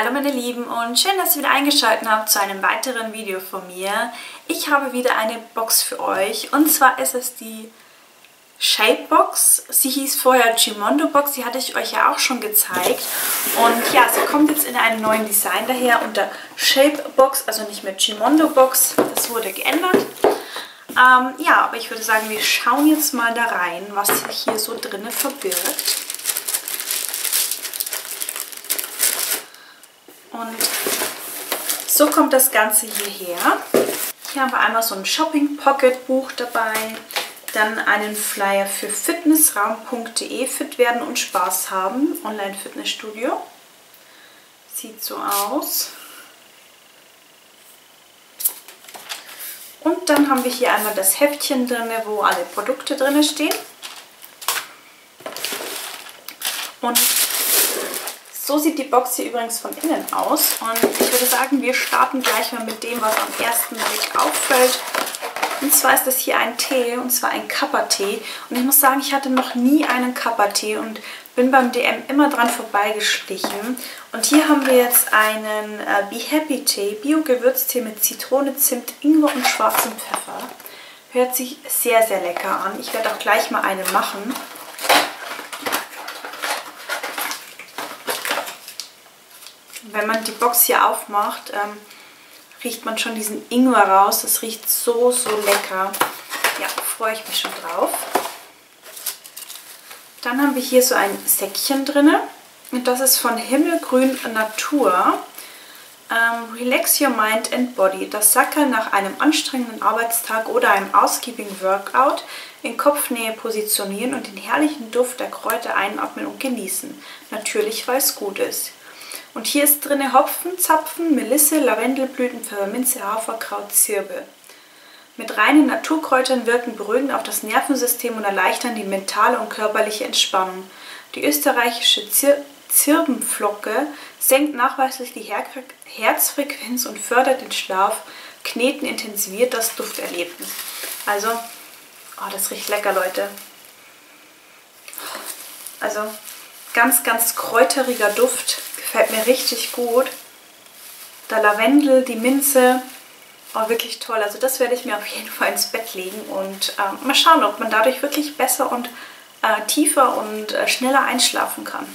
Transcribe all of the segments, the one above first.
Hallo meine Lieben und schön, dass ihr wieder eingeschaltet habt zu einem weiteren Video von mir. Ich habe wieder eine Box für euch und zwar ist es die Shape Box. Sie hieß vorher Gimondo Box, die hatte ich euch ja auch schon gezeigt. Und ja, sie kommt jetzt in einem neuen Design daher unter Shape Box, also nicht mehr Gimondo Box. Das wurde geändert. Ähm, ja, aber ich würde sagen, wir schauen jetzt mal da rein, was sich hier so drinnen verbirgt. Und so kommt das Ganze hierher. Hier haben wir einmal so ein Shopping Pocket Buch dabei, dann einen Flyer für fitnessraum.de, fit werden und Spaß haben, Online Fitnessstudio. Sieht so aus. Und dann haben wir hier einmal das Heftchen drin, wo alle Produkte drin stehen. Und so sieht die Box hier übrigens von innen aus. Und ich würde sagen, wir starten gleich mal mit dem, was am ersten Blick auffällt. Und zwar ist das hier ein Tee, und zwar ein Kappa-Tee. Und ich muss sagen, ich hatte noch nie einen Kappa-Tee und bin beim DM immer dran vorbeigeschlichen. Und hier haben wir jetzt einen äh, Be Happy Tee, Bio-Gewürztee mit Zitrone, Zimt, Ingwer und schwarzem Pfeffer. Hört sich sehr, sehr lecker an. Ich werde auch gleich mal einen machen. Wenn man die Box hier aufmacht, ähm, riecht man schon diesen Ingwer raus. Das riecht so, so lecker. Ja, freue ich mich schon drauf. Dann haben wir hier so ein Säckchen drin. Und das ist von Himmelgrün Natur. Ähm, Relax Your Mind and Body. Das Sackerl nach einem anstrengenden Arbeitstag oder einem ausgiebigen Workout in Kopfnähe positionieren und den herrlichen Duft der Kräuter einatmen und genießen. Natürlich, weil es gut ist. Und hier ist drin Hopfen, Zapfen, Melisse, Lavendelblüten, Pfefferminze, Haferkraut, Zirbe. Mit reinen Naturkräutern wirken beruhigend auf das Nervensystem und erleichtern die mentale und körperliche Entspannung. Die österreichische Zir Zirbenflocke senkt nachweislich die Her Herzfrequenz und fördert den Schlaf. Kneten intensiviert das Dufterlebnis. Also, oh, das riecht lecker, Leute. Also, ganz, ganz kräuteriger Duft. Gefällt mir richtig gut. Der Lavendel, die Minze, oh, wirklich toll. Also das werde ich mir auf jeden Fall ins Bett legen und äh, mal schauen, ob man dadurch wirklich besser und äh, tiefer und äh, schneller einschlafen kann.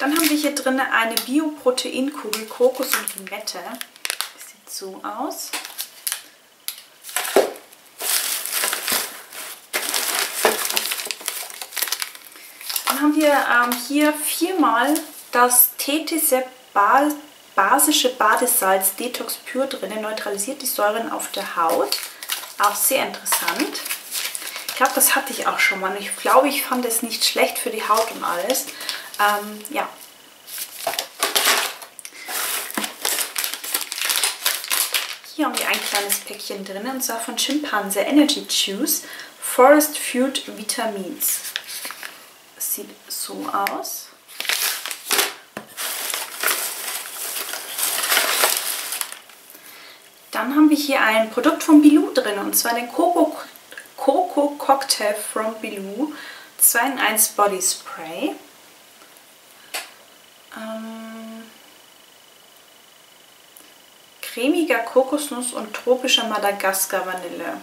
Dann haben wir hier drin eine Bioproteinkugel Kokos und Limette. Das sieht so aus. Haben wir ähm, hier viermal das TTSEP basische Badesalz Detox Pure drin, neutralisiert die Säuren auf der Haut. Auch sehr interessant. Ich glaube, das hatte ich auch schon mal. Ich glaube, ich fand es nicht schlecht für die Haut und alles. Ähm, ja. Hier haben wir ein kleines Päckchen drin, und zwar von Chimpanse Energy Juice Forest Food Vitamins sieht so aus. Dann haben wir hier ein Produkt von Bilou drin und zwar den Coco, Coco Cocktail from Bilou 2 in 1 Body Spray. Ähm, cremiger Kokosnuss und tropischer Madagaskar Vanille.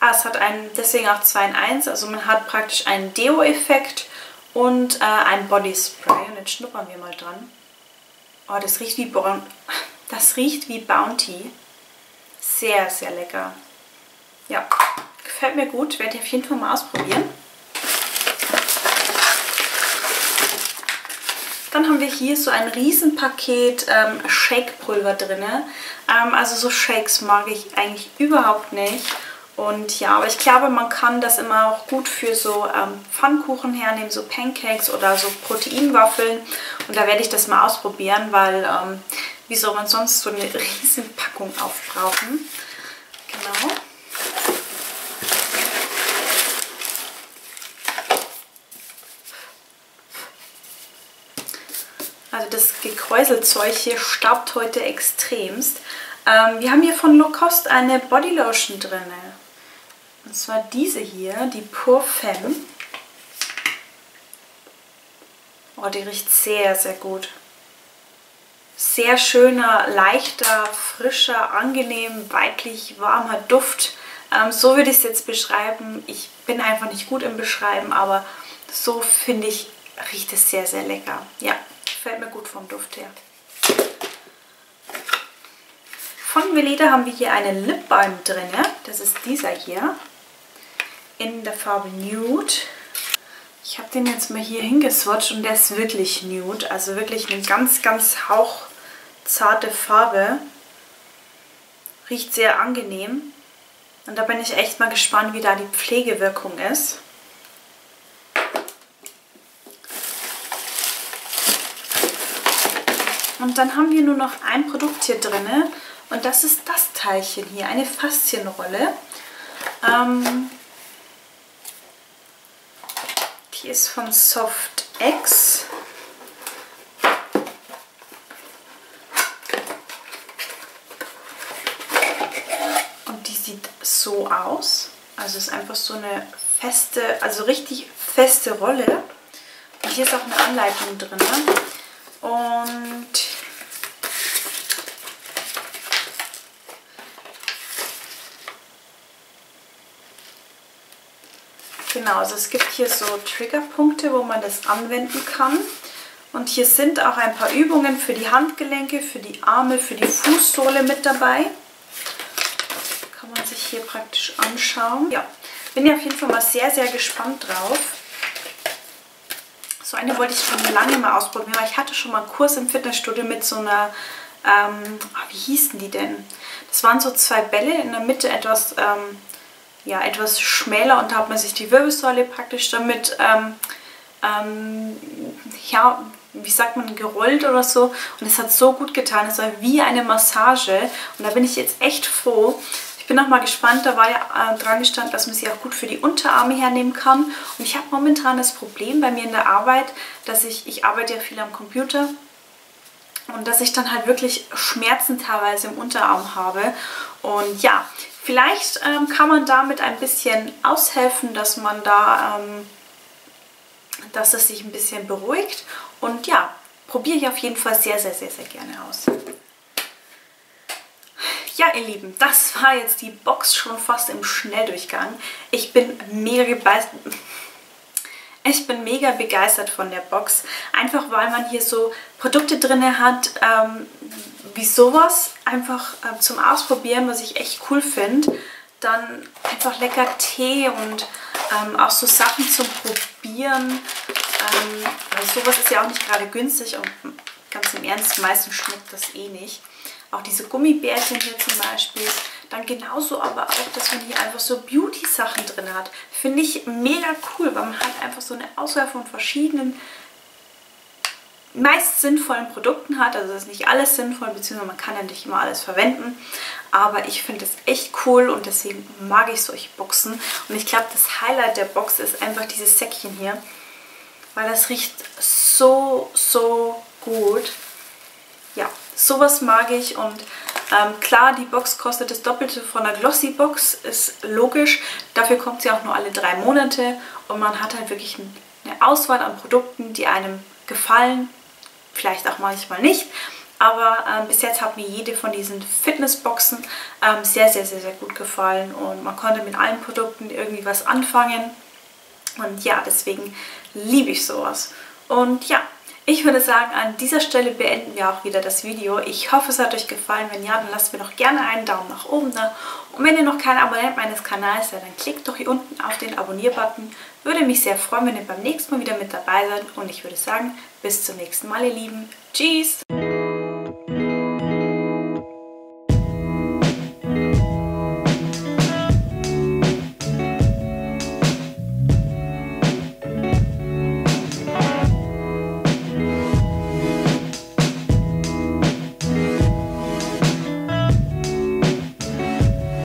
Ah, es hat einen, deswegen auch 2 in 1, also man hat praktisch einen Deo-Effekt und äh, ein Body Spray. Und jetzt schnuppern wir mal dran. Oh, das riecht wie, bon das riecht wie Bounty. Sehr, sehr lecker. Ja, gefällt mir gut. Werde ich auf jeden Fall mal ausprobieren. Dann haben wir hier so ein Riesenpaket ähm, Shake-Pulver drin. Ähm, also so Shakes mag ich eigentlich überhaupt nicht. Und ja, aber ich glaube, man kann das immer auch gut für so ähm, Pfannkuchen hernehmen, so Pancakes oder so Proteinwaffeln. Und da werde ich das mal ausprobieren, weil ähm, wie soll man sonst so eine riesen Packung aufbrauchen? Genau. Also das Gekräuselzeug hier staubt heute extremst. Ähm, wir haben hier von Low eine Bodylotion drin. Und zwar diese hier, die Pure Femme. Oh, die riecht sehr, sehr gut. Sehr schöner, leichter, frischer, angenehm, weiblich, warmer Duft. Ähm, so würde ich es jetzt beschreiben. Ich bin einfach nicht gut im Beschreiben, aber so finde ich, riecht es sehr, sehr lecker. Ja, gefällt mir gut vom Duft her. Von Veleda haben wir hier einen Lip Balm drin. Das ist dieser hier. In der Farbe Nude. Ich habe den jetzt mal hier hingeswatcht und der ist wirklich nude. Also wirklich eine ganz, ganz hauchzarte Farbe. Riecht sehr angenehm. Und da bin ich echt mal gespannt, wie da die Pflegewirkung ist. Und dann haben wir nur noch ein Produkt hier drin. Und das ist das Teilchen hier, eine Faszienrolle. Ähm, die ist von Soft X. Und die sieht so aus. Also ist einfach so eine feste, also richtig feste Rolle. Und hier ist auch eine Anleitung drin. Und Genau, also es gibt hier so Triggerpunkte, wo man das anwenden kann. Und hier sind auch ein paar Übungen für die Handgelenke, für die Arme, für die Fußsohle mit dabei. Kann man sich hier praktisch anschauen. Ja, bin ja auf jeden Fall mal sehr, sehr gespannt drauf. So eine wollte ich schon lange mal ausprobieren, weil ich hatte schon mal einen Kurs im Fitnessstudio mit so einer, ähm, ah, wie hießen die denn? Das waren so zwei Bälle, in der Mitte etwas ähm, ja, etwas schmäler und da hat man sich die Wirbelsäule praktisch damit, ähm, ähm, ja, wie sagt man, gerollt oder so. Und es hat so gut getan. Es war wie eine Massage. Und da bin ich jetzt echt froh. Ich bin noch mal gespannt. Da war ja äh, dran gestanden, dass man sie auch gut für die Unterarme hernehmen kann. Und ich habe momentan das Problem bei mir in der Arbeit, dass ich, ich arbeite ja viel am Computer und dass ich dann halt wirklich Schmerzen teilweise im Unterarm habe. Und ja, Vielleicht ähm, kann man damit ein bisschen aushelfen, dass man da, ähm, dass es sich ein bisschen beruhigt. Und ja, probiere ich auf jeden Fall sehr, sehr, sehr, sehr gerne aus. Ja, ihr Lieben, das war jetzt die Box schon fast im Schnelldurchgang. Ich bin mega begeistert. Ich bin mega begeistert von der Box, einfach weil man hier so Produkte drin hat, ähm, wie sowas einfach äh, zum Ausprobieren, was ich echt cool finde. Dann einfach lecker Tee und ähm, auch so Sachen zum Probieren. Ähm, weil sowas ist ja auch nicht gerade günstig und ganz im Ernst, meistens schmeckt das eh nicht. Auch diese Gummibärchen hier zum Beispiel. Dann genauso aber auch, dass man hier einfach so Beauty-Sachen drin hat. Finde ich mega cool, weil man halt einfach so eine Auswahl von verschiedenen meist sinnvollen Produkten hat. Also ist nicht alles sinnvoll, beziehungsweise man kann ja nicht immer alles verwenden. Aber ich finde es echt cool und deswegen mag ich solche Boxen. Und ich glaube, das Highlight der Box ist einfach dieses Säckchen hier. Weil das riecht so, so gut. Ja, sowas mag ich und ähm, klar, die Box kostet das Doppelte von der Glossy Box, ist logisch. Dafür kommt sie auch nur alle drei Monate und man hat halt wirklich eine Auswahl an Produkten, die einem gefallen vielleicht auch manchmal nicht. Aber ähm, bis jetzt hat mir jede von diesen Fitnessboxen ähm, sehr, sehr, sehr, sehr gut gefallen. Und man konnte mit allen Produkten irgendwie was anfangen. Und ja, deswegen liebe ich sowas. Und ja, ich würde sagen, an dieser Stelle beenden wir auch wieder das Video. Ich hoffe, es hat euch gefallen. Wenn ja, dann lasst mir doch gerne einen Daumen nach oben da. Und wenn ihr noch kein Abonnent meines Kanals seid, dann klickt doch hier unten auf den Abonnier-Button. Würde mich sehr freuen, wenn ihr beim nächsten Mal wieder mit dabei seid. Und ich würde sagen, bis zum nächsten Mal, ihr Lieben. Tschüss!